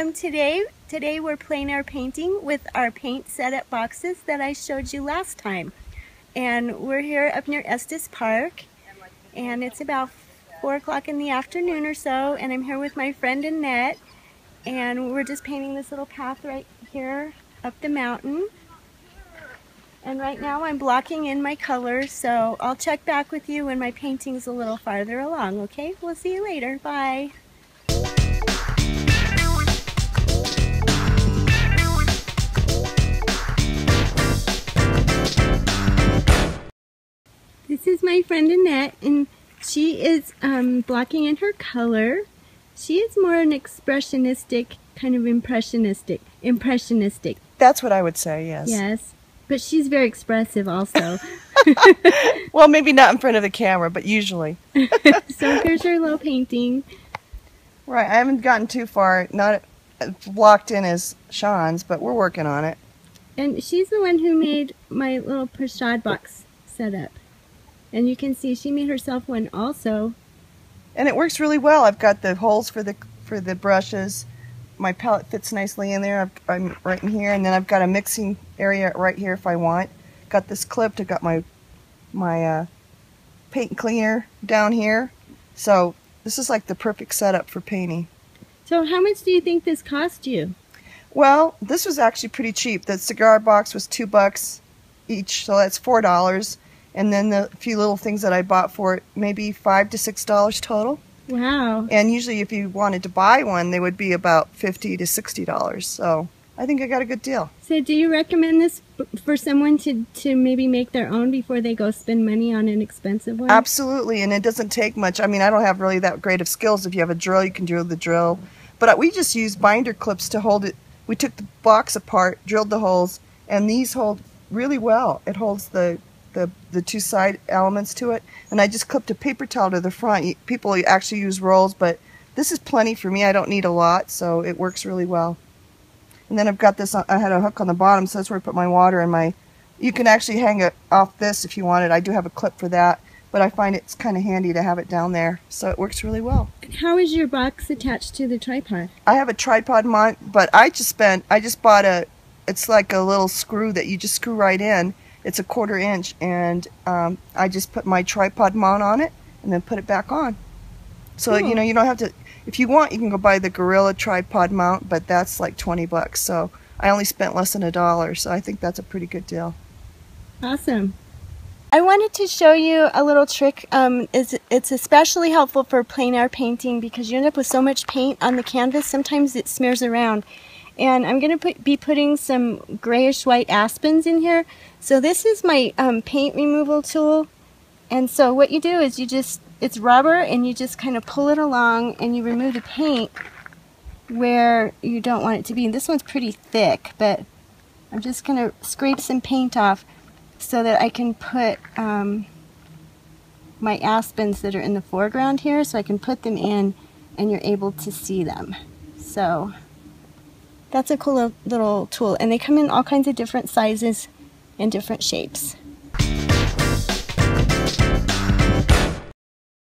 um, today, today we're plein air painting with our paint setup boxes that I showed you last time. And we're here up near Estes Park, and it's about 4 o'clock in the afternoon or so, and I'm here with my friend Annette, and we're just painting this little path right here up the mountain. And right now I'm blocking in my colors, so I'll check back with you when my painting's a little farther along, okay? We'll see you later. Bye. My friend Annette, and she is um, blocking in her color. She is more an expressionistic, kind of impressionistic, impressionistic. That's what I would say, yes. Yes, but she's very expressive also. well, maybe not in front of the camera, but usually. so here's your little painting. Right, I haven't gotten too far, not blocked in as Shawn's, but we're working on it. And she's the one who made my little pochade box setup. And you can see she made herself one also. And it works really well. I've got the holes for the for the brushes. My palette fits nicely in there. i am right in here, and then I've got a mixing area right here if I want. Got this clipped. I've got my my uh, paint cleaner down here. So this is like the perfect setup for painting. So how much do you think this cost you? Well, this was actually pretty cheap. The cigar box was two bucks each, so that's four dollars and then the few little things that I bought for it, maybe five to six dollars total. Wow! And usually, if you wanted to buy one, they would be about fifty to sixty dollars. So I think I got a good deal. So, do you recommend this for someone to to maybe make their own before they go spend money on an expensive one? Absolutely, and it doesn't take much. I mean, I don't have really that great of skills. If you have a drill, you can drill the drill. But uh, we just use binder clips to hold it. We took the box apart, drilled the holes, and these hold really well. It holds the the, the two side elements to it. And I just clipped a paper towel to the front. People actually use rolls, but this is plenty for me. I don't need a lot, so it works really well. And then I've got this, uh, I had a hook on the bottom, so that's where I put my water and my, you can actually hang it off this if you wanted. I do have a clip for that, but I find it's kind of handy to have it down there, so it works really well. How is your box attached to the tripod? I have a tripod mount, but I just spent, I just bought a, it's like a little screw that you just screw right in, it's a quarter inch, and um, I just put my tripod mount on it and then put it back on. So cool. you know you don't have to. If you want, you can go buy the Gorilla tripod mount, but that's like 20 bucks. So I only spent less than a dollar, so I think that's a pretty good deal. Awesome. I wanted to show you a little trick. Um, it's, it's especially helpful for plein air painting because you end up with so much paint on the canvas, sometimes it smears around. And I'm going to put, be putting some grayish white aspens in here. So this is my um, paint removal tool. And so what you do is you just, it's rubber and you just kind of pull it along and you remove the paint where you don't want it to be. And this one's pretty thick, but I'm just going to scrape some paint off so that I can put um, my aspens that are in the foreground here so I can put them in and you're able to see them. So that's a cool little tool. And they come in all kinds of different sizes and different shapes.